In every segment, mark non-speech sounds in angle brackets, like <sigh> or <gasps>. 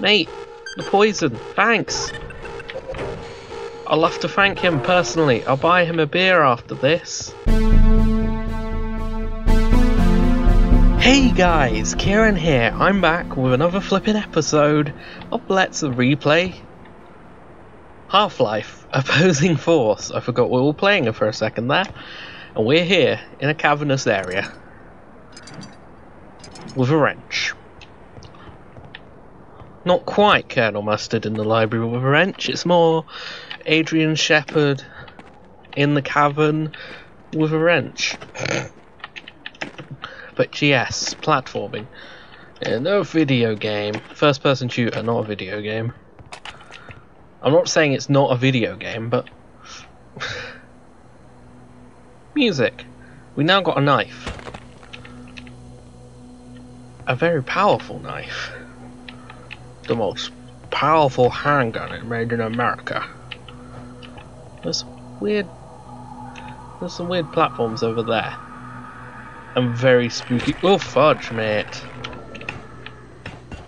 Mate, the poison. Thanks. I'll have to thank him personally. I'll buy him a beer after this. Hey guys, Kieran here. I'm back with another flipping episode of Let's Replay Half-Life Opposing Force. I forgot we were playing it for a second there. And we're here in a cavernous area with a wrench. Not quite Colonel Mustard in the library with a wrench, it's more Adrian Shepard in the cavern with a wrench. But yes, platforming. Yeah, no video game. First person shooter, not a video game. I'm not saying it's not a video game, but. <laughs> Music. We now got a knife. A very powerful knife. The most powerful handgun made in America. There's weird. There's some weird platforms over there. And very spooky. Oh, fudge, mate.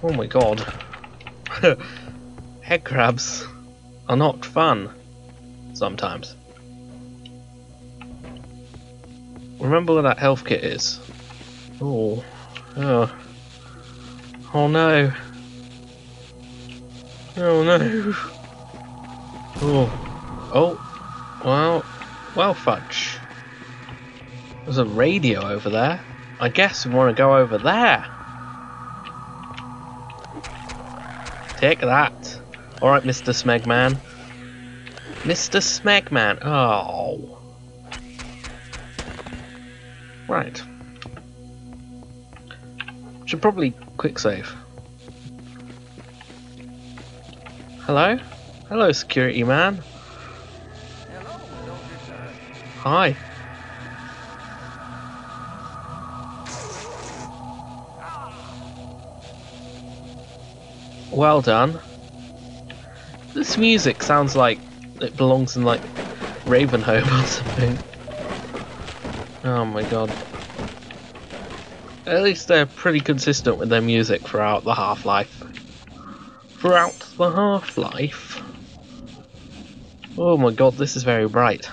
Oh my god. <laughs> Head crabs are not fun. Sometimes. Remember where that health kit is. Oh. Oh. Oh no. Oh no. Oh. Oh. Well. Well, fudge. There's a radio over there. I guess we want to go over there. Take that. Alright, Mr. Smegman. Mr. Smegman. Oh. Right. Should probably quick save. Hello? Hello, security man. Hello, Hi. Well done. This music sounds like it belongs in like Ravenholm or something. Oh my god. At least they're pretty consistent with their music throughout the Half-Life. Throughout the Half-Life? Oh my god, this is very bright.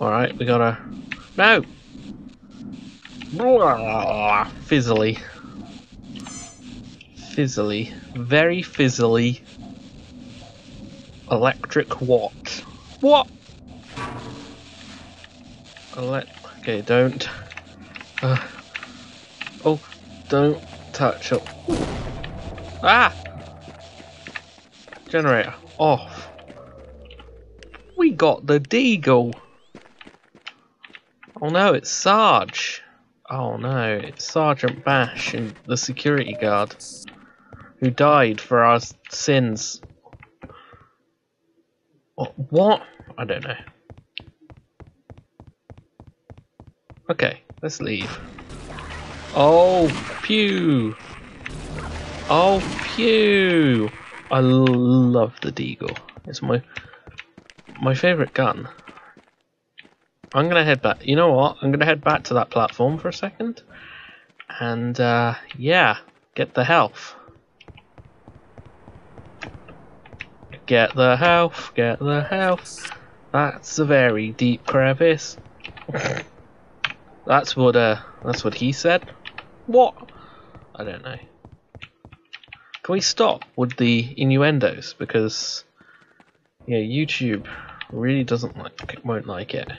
Alright, we gotta... No! Fizzly. Fizzly. Very fizzly. Electric what? What? Ele okay, don't. Uh, don't touch it. Ah! Generator off. We got the Deagle. Oh no, it's Sarge. Oh no, it's Sergeant Bash and the security guard who died for our sins. What? I don't know. Okay, let's leave. Oh, pew! Oh, pew! I love the Deagle. It's my my favorite gun. I'm gonna head back. You know what? I'm gonna head back to that platform for a second, and uh, yeah, get the health. Get the health. Get the health. That's a very deep crevice. that's what uh, that's what he said. What? I don't know. Can we stop with the innuendos because yeah, YouTube really doesn't like won't like it.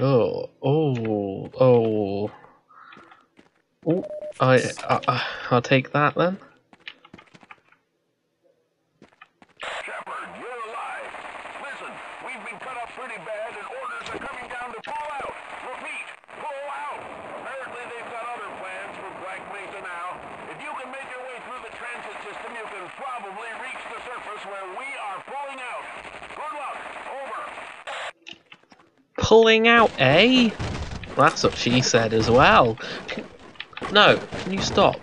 Oh, oh, oh. Oh, I, I, I'll take that then. Shepard, you're alive. Listen, we've been cut up pretty bad and orders are coming down to pull out. Repeat, pull out. Apparently they've got other plans for Black Mesa now. If you can make your way through the transit system, you can probably reach the surface where we are pulling out. Good luck. Over. Out, eh? That's what she said as well. No, can you stop?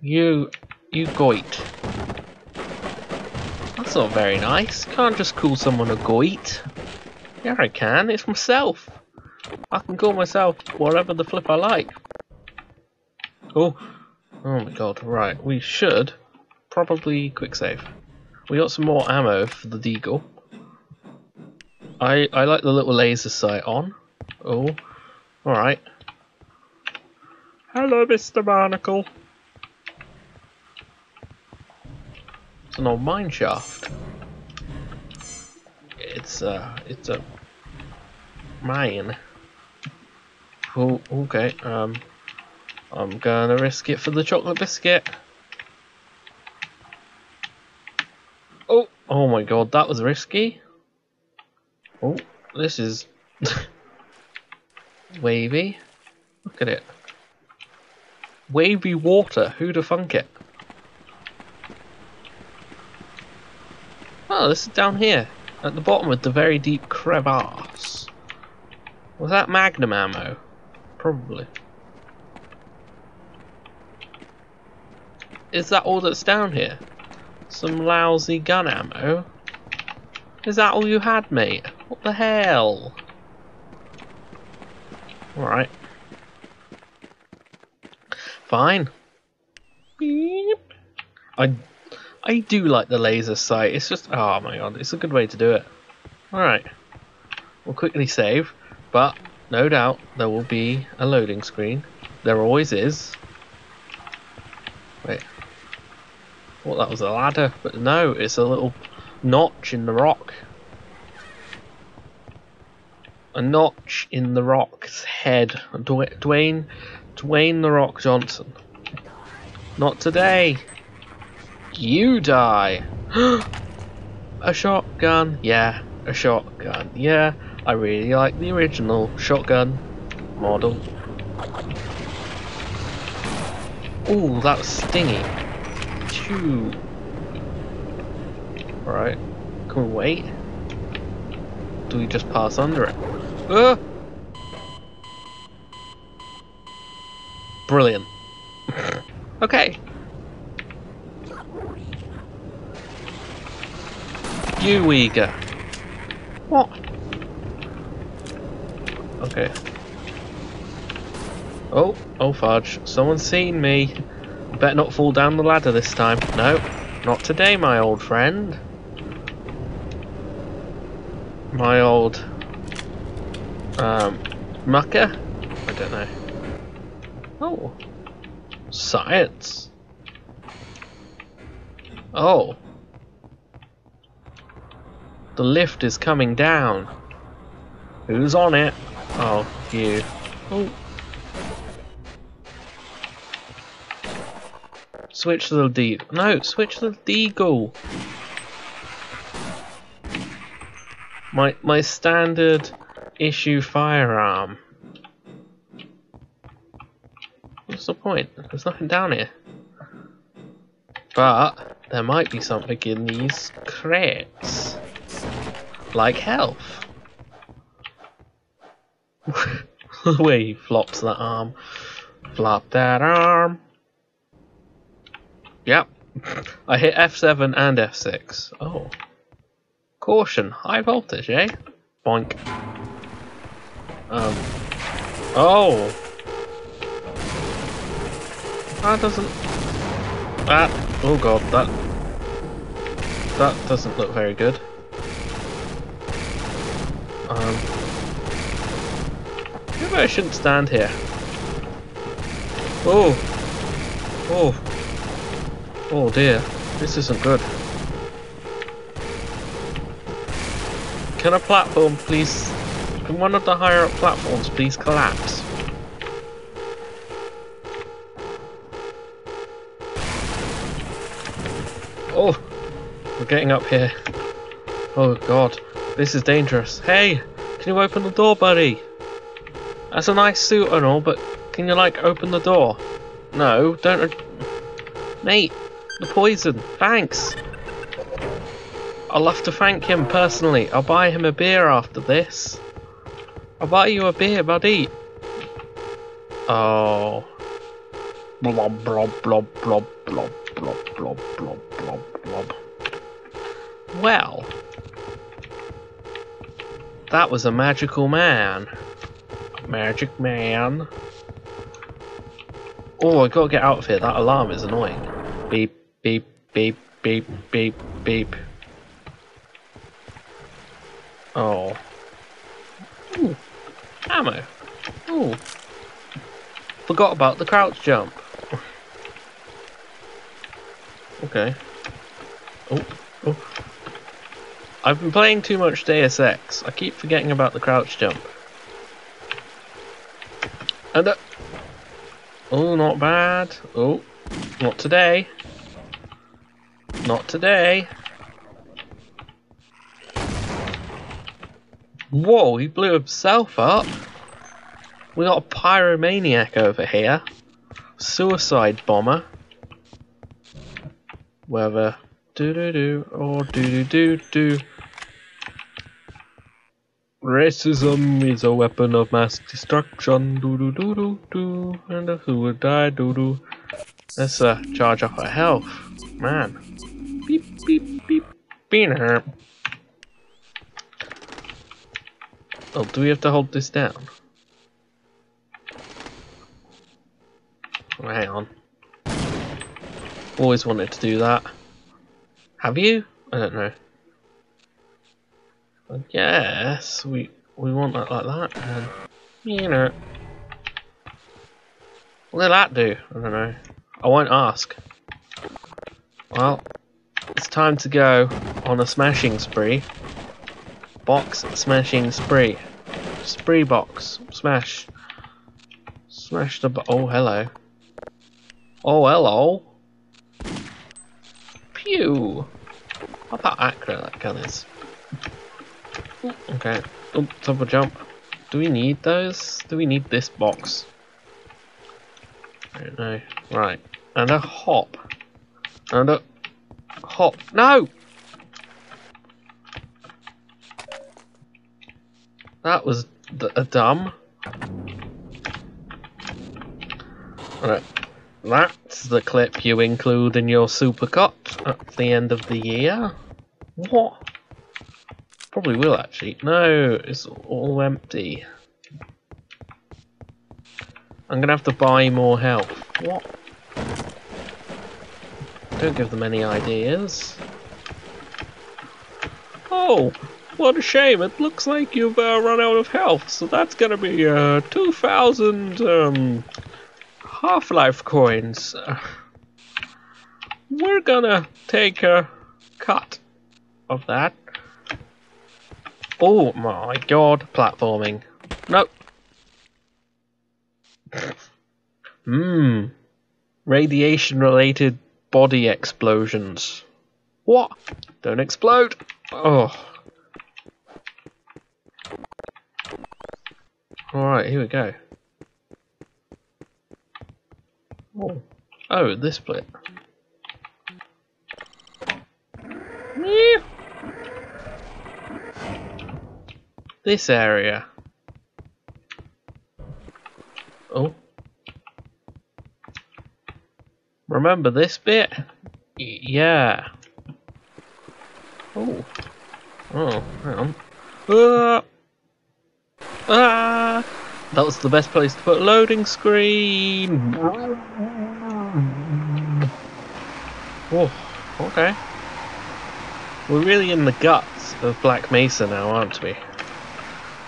You, you goit. That's not very nice. Can't just call someone a goit. Yeah, I can. It's myself. I can call myself whatever the flip I like. Oh, oh my god! Right, we should probably quick save. We got some more ammo for the deagle. I I like the little laser sight on. Oh, all right. Hello, Mr. Barnacle. It's an old mine shaft. It's uh, it's a mine. Oh, okay. Um, I'm gonna risk it for the chocolate biscuit. Oh, oh my god, that was risky. Oh, this is wavy. Look at it. Wavy water, who'd have thunk it? Oh, this is down here, at the bottom of the very deep crevasse. Was that magnum ammo? Probably. Is that all that's down here? Some lousy gun ammo? Is that all you had, mate? What the hell? Alright. Fine. Beep. I I do like the laser sight. It's just oh my god, it's a good way to do it. Alright. We'll quickly save, but no doubt there will be a loading screen. There always is. Wait. Well, that was a ladder, but no, it's a little notch in the rock. A notch in the rock's head. Dwayne, Dwayne the Rock Johnson. Not today. You die. <gasps> a shotgun. Yeah, a shotgun. Yeah, I really like the original shotgun model. Ooh, that was stingy. Chew. Right. Can we wait? Do we just pass under it? Uh! Brilliant. okay. You Uyghur. What? Okay. Oh, oh fudge. Someone's seen me. Better not fall down the ladder this time. No, not today, my old friend. My old... Um, mucker? I don't know. Oh. Science. Oh. The lift is coming down. Who's on it? Oh, you. Oh. Switch the D. No, switch the Deagle. My my standard issue firearm. What's the point? There's nothing down here. But there might be something in these crates like health. <laughs> the way he flops that arm. Flop that arm. Yep. <laughs> I hit F7 and F6. Oh. Caution, high voltage, eh? Boink. Um. Oh! That doesn't... That... Oh god, that... That doesn't look very good. Um, maybe I shouldn't stand here. Oh! Oh! Oh dear, this isn't good. Can a platform please... Can one of the higher up platforms please collapse? Oh! We're getting up here. Oh god. This is dangerous. Hey, can you open the door, buddy? That's a nice suit and all, but can you, like, open the door? No, don't... Mate, the poison. Thanks. I'll have to thank him personally. I'll buy him a beer after this. I'll buy you a beer, buddy. Oh. Blob, blob, blob, blob, blob, blob, blob, blob, blob, blob. Well. That was a magical man. Magic man. Oh, I gotta get out of here. That alarm is annoying. Beep, beep, beep, beep, beep, beep. Oh. Ooh. Ammo. Ooh. Forgot about the crouch jump. <laughs> okay. Oh, oh. I've been playing too much Deus Ex. I keep forgetting about the crouch jump. And uh, oh, not bad. Oh, not today. Not today. Whoa, he blew himself up. We got a pyromaniac over here. Suicide bomber. Whether do do do or do do do do. Racism is a weapon of mass destruction. Do do do do do. And who would die? Do do. Let's uh, charge up our health. Man. Beep beep beep. Being Oh, do we have to hold this down? Hang on. Always wanted to do that. Have you? I don't know. I guess we we want that like that and you know. What did that do? I don't know. I won't ask. Well, it's time to go on a smashing spree. Box smashing spree. Spree box. Smash. Smash the oh hello. Oh hello. Pew! How about accurate that gun is? Okay. Oh, double jump. Do we need those? Do we need this box? I don't know. Right. And a hop. And a hop. No! That was a dumb. Right. That's the clip you include in your supercut at the end of the year. What? Probably will actually. No, it's all empty. I'm gonna have to buy more health. What? Don't give them any ideas. Oh, what a shame. It looks like you've uh, run out of health, so that's gonna be uh, 2,000 um, Half-Life coins. We're gonna take a cut of that. Oh my god, platforming. No. <laughs> Mmm. Radiation related body explosions. What? Don't explode. Oh. Alright, here we go. Oh, oh this bit. This area. Oh. Remember this bit? Y yeah. Oh. Oh, hang on. Ah! Ah! That was the best place to put a loading screen! Oh, okay. We're really in the guts of Black Mesa now, aren't we?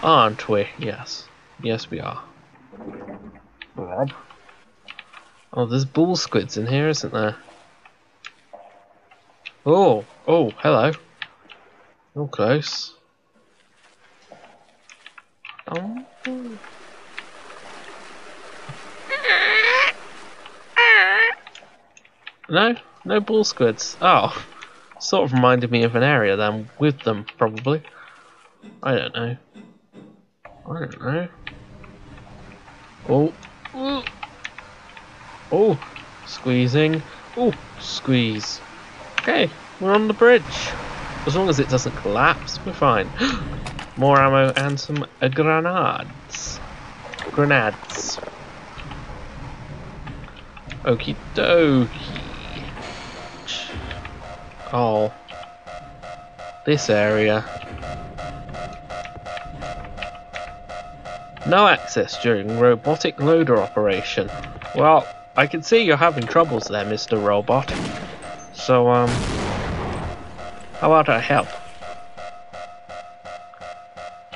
Aren't we? Yes. Yes, we are. Oh, there's bull squids in here, isn't there? Oh, oh, hello. You're close. Oh. No, no bull squids. Oh, sort of reminded me of an area then with them, probably. I don't know. I don't know. Oh, Ooh. oh, squeezing. Oh, squeeze. Okay, we're on the bridge. As long as it doesn't collapse, we're fine. <gasps> <gasps> Oh, More ammo and some uh, grenades. Grenades. Okie dokie. Oh. This area. No access during robotic loader operation. Well, I can see you're having troubles there, Mr. Robot. So, um, how about I help?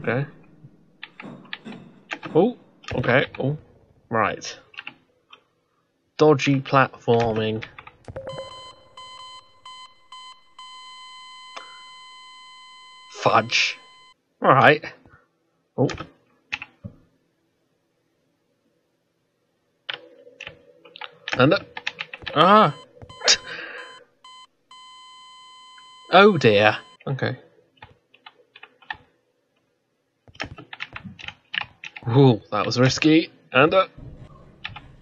Okay. Oh, okay. Oh, right. Dodgy platforming. Fudge. Alright. Oh. And uh, ah. <laughs> oh dear. Okay. Ooh, that was risky. And uh,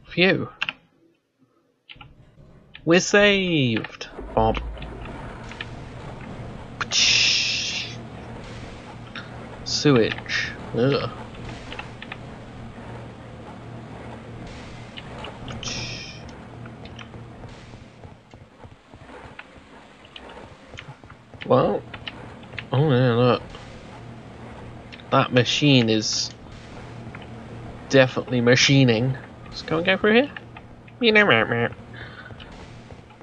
phew. We're saved. Bob. Sewage. Ugh. Well, oh yeah, look. That machine is definitely machining. Let's go and go through here.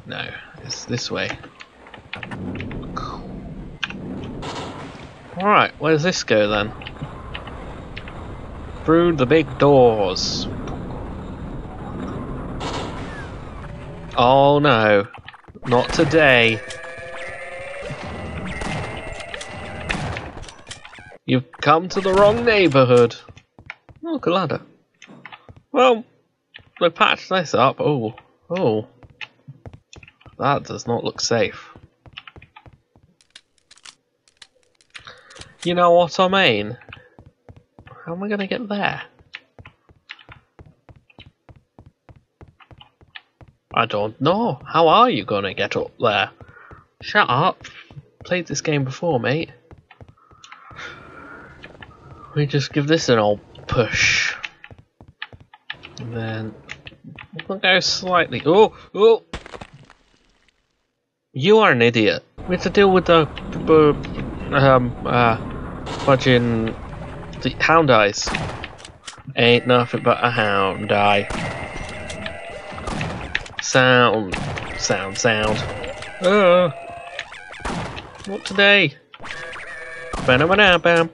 No, it's this way. Alright, where does this go then? Through the big doors. Oh no, not today. You've come to the wrong neighborhood. Good ladder. Well, we patched this up. Oh, oh. That does not look safe. You know what I mean? How am I going to get there? I don't know. How are you going to get up there? Shut up. Played this game before, mate. We just give this an old push. And then we'll go slightly. Oh, oh! You are an idiot. We have to deal with the um uh fudging the hound eyes. Ain't nothing but a hound eye. Sound, sound, sound. Uh, what today? Bam, bam.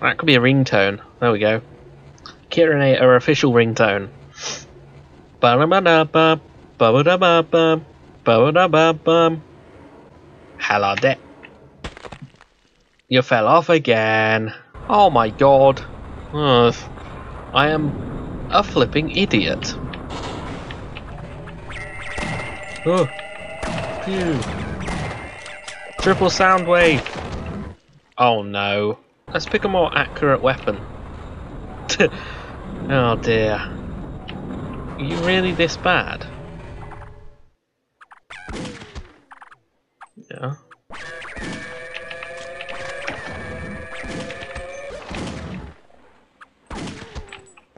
That could be a ringtone. There we go. Kieranator official ringtone. Hello there. You fell off again. Oh my god. Ugh. I am a flipping idiot. Oh. Phew. Triple sound wave! Oh no. Let's pick a more accurate weapon. <laughs> oh dear. Are you really this bad? Yeah.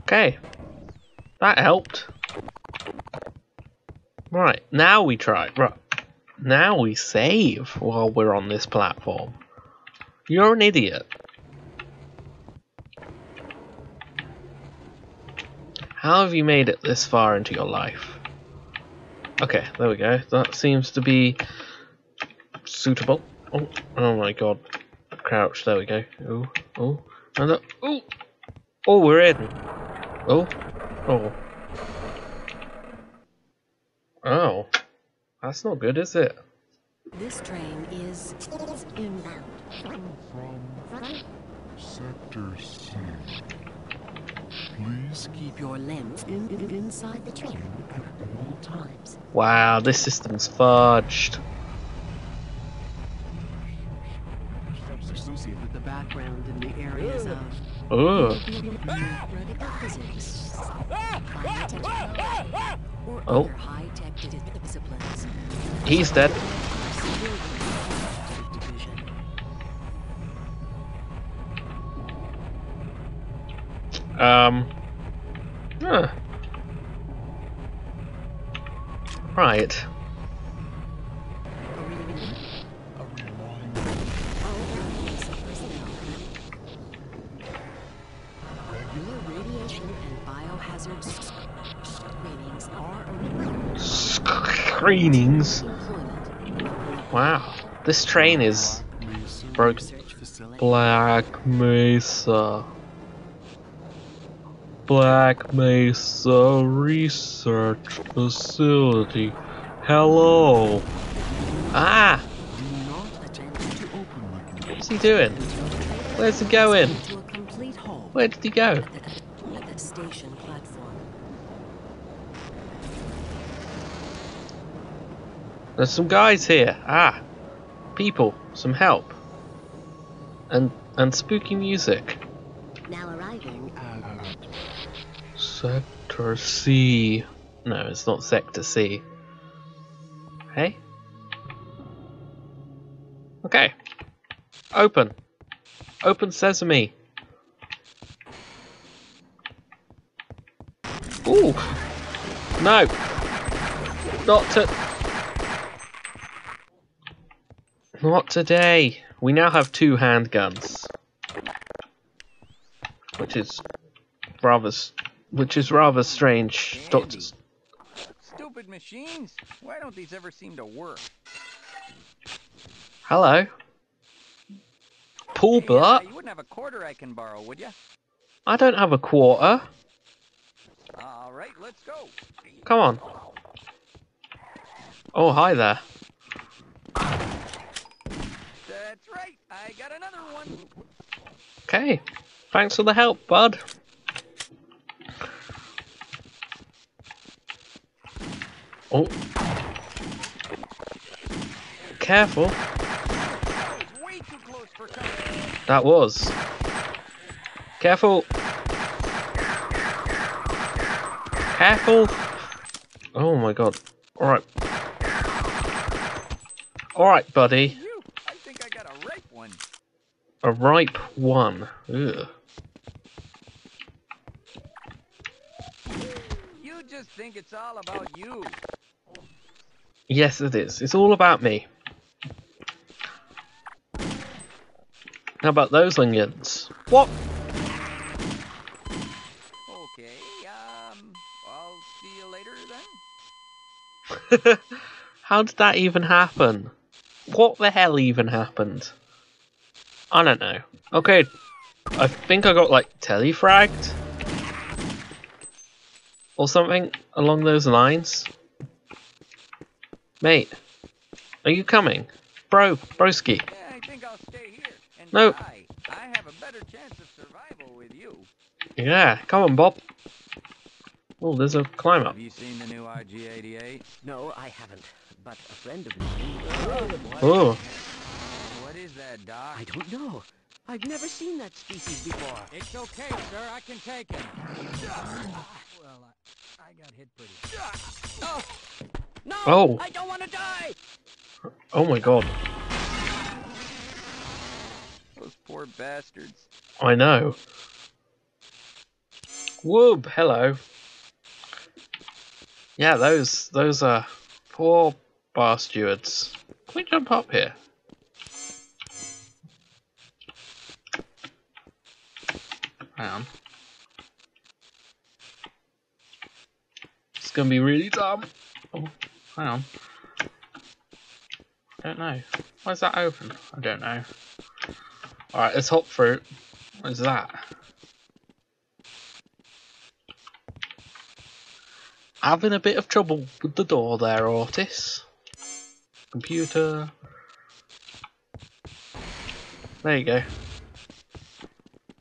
Okay. That helped. Right, now we try. Right. Now we save while we're on this platform. You're an idiot. How have you made it this far into your life? Okay, there we go. That seems to be suitable. Oh, oh my god. Crouch, there we go. Oh, oh, and oh, oh, we're in. Oh, oh. Oh. That's not good, is it? This train is inbound. From Sector C. Please keep your limbs in, in, inside the train at all times. Wow, this system's fudged. associated with the background in the areas of Ooh. <laughs> Radical physics, biotechnology, or Oh. other high-tech di- disciplines. He's dead. Um. Huh. Right. Employment. Wow. This train is broken. Black Mesa. Black Mesa Research Facility. Hello. Ah, what's he doing? Where's he going? Where did he go? at the, at the station platform. There's some guys here. Ah, people, some help, and and spooky music. Now arriving at Sector C. No, it's not Sector C. Hey. Okay. Open. Open sesame. Ooh. No. Not to. Not today. We now have two handguns. Which is rather which is rather strange. Doctor. Stupid machines. Why don't these ever seem to work? Hello. Paul Hey, uh, Blart? you wouldn't have a quarter I can borrow, would you? I don't have a quarter. All right, let's go. Come on. Oh, hi there. I got another one. Okay. Thanks for the help, bud. Oh. Careful. That was. Careful. Careful. Oh my god. Alright. Alright, buddy. You, I think I got a ripe one. A ripe one. Ugh. You just think it's all about you. Yes, it is. It's all about me. How about those onions? What? Okay. Um, I'll see you later then. <laughs> How did that even happen? What the hell even happened? I don't know. Okay, I think I got like telefragged or something along those lines. Mate, are you coming? Bro, broski. Yeah, I think I'll stay here and No. die. I have a better chance of survival with you. Yeah, come on, Bob. Oh, there's a climb up. Have you seen the new IG-88? No, I haven't. But a friend of mine. Oh, What is that, Doc? I don't know. I've never seen that species before. It's okay, sir. I can take him. Well, I, I got hit pretty. Oh! No! Oh. I don't want to die! oh my god. Those poor bastards. I know. Whoop, hello. Yeah, those those are poor bar stewards. Can we jump up here? On. It's gonna be really dumb. Oh, hang on. I don't know. Why is that open? I don't know. Alright, let's hop through. What is that? Having a bit of trouble with the door there, Otis. Computer. There you go.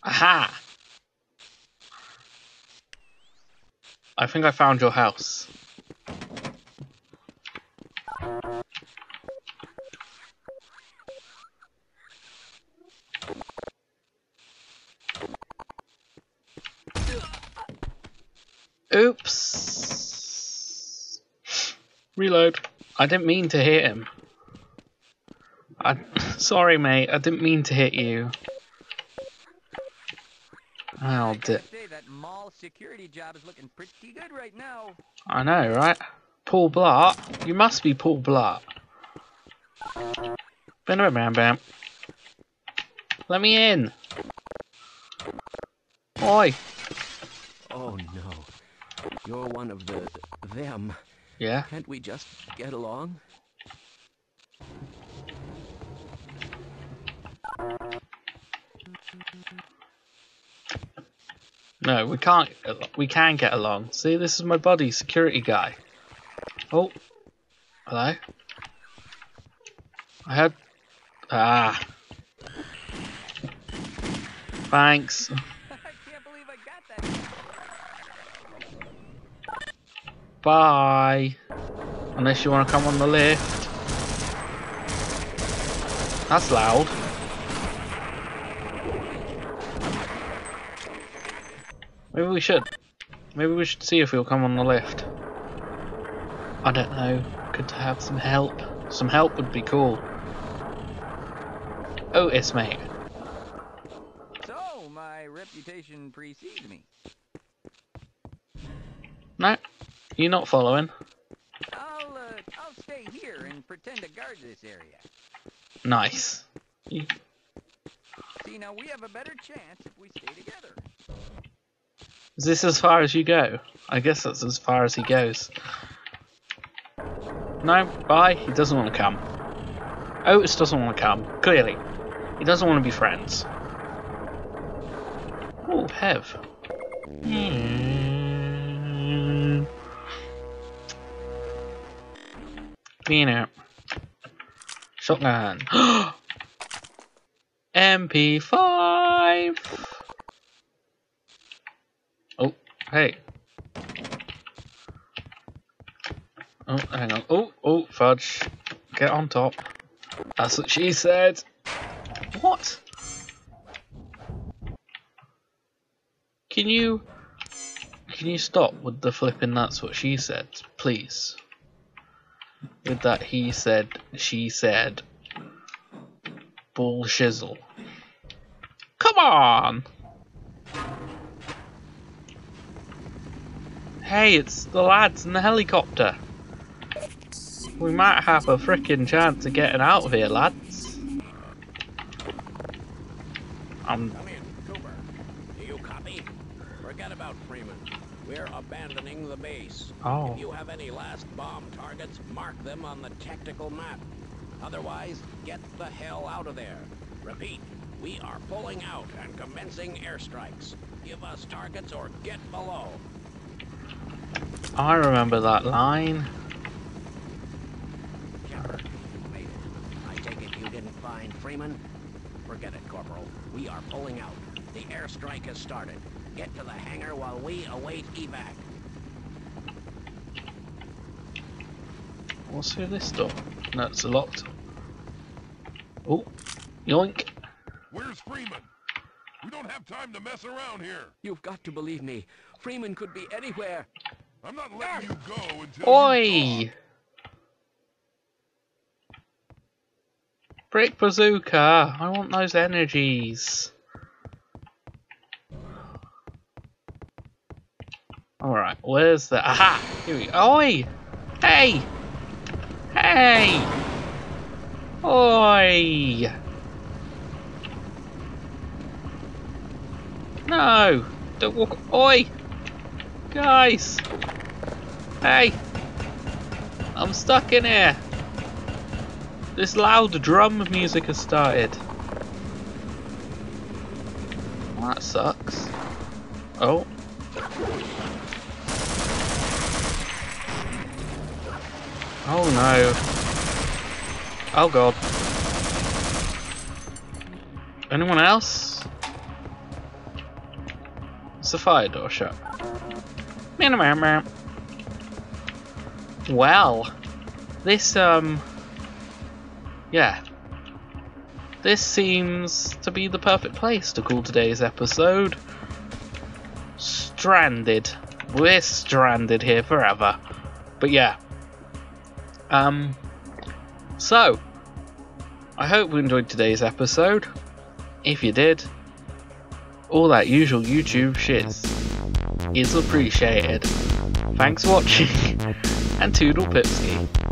Aha! I think I found your house. Oops. Reload. I didn't mean to hit him. I sorry, mate. I didn't mean to hit you. Oh, I di- gotta say that mall security job is looking pretty good right now. I know, right? Paul Blart. You must be Paul Blart. Bam, bam, bam, bam. Let me in. Oi. Oh no. You're one of the them. Yeah. Can't we just get along? No, we can't. We can get along. See, this is my buddy, security guy. Oh, hello. I had. Ah. Thanks. <laughs> I can't believe I got that. Bye. Unless you want to come on the lift. That's loud. Maybe we should. Maybe we should see if he'll come on the lift. I don't know. Could to have some help. Some help would be cool. Otis, mate. So, my reputation precedes me. No, you're not following. I'll, uh, I'll stay here and pretend to guard this area. Nice. See, now we have a better chance if we stay together. Is this as far as you go? I guess that's as far as he goes. No, bye. He doesn't want to come. Otis doesn't want to come. Clearly. He doesn't want to be friends. Oh, Hev. Hmm. Being out. Shotgun. <gasps> MP5! Oh, hey. Oh, hang on. Oh, oh, fudge. Get on top. That's what she said. What? Can you... Can you stop with the flipping that's what she said, please? With that he said, she said. Bullshizzle. Come on! Hey, it's the lads in the helicopter. We might have a freaking chance of getting out of here, lads. Um, Come in, Cooper. Do you copy? Forget about Freeman. We're abandoning the base. Oh. If you have any last bomb targets, mark them on the tactical map. Otherwise, get the hell out of there. Repeat, we are pulling out and commencing airstrikes. Give us targets or get below. I remember that line. Shepard, you made it. I take it you didn't find Freeman? Forget it, Corporal. We are pulling out. The airstrike has started. Get to the hangar while we await evac. What's through this door? No, it's locked. Oh, yoink. Where's Freeman? We don't have time to mess around here. You've got to believe me. Freeman could be anywhere. I'm not letting ah! you go until Oi! Brick bazooka! I want those energies. Alright, where's the. Aha! Here we go. Oi! Hey! Hey! Oi! No! Don't walk. Oi! Guys! Hey! I'm stuck in here! This loud drum music has started. Well, that sucks. Oh. Oh no. Oh god. Anyone else? It's the fire door shut. Well. this um yeah. This seems to be the perfect place to call today's episode. Stranded. We're stranded here forever. But yeah. Um so i hope you enjoyed today's episode. If you did all that usual youtube shit is appreciated. Thanks for watching <laughs> and toodle pipski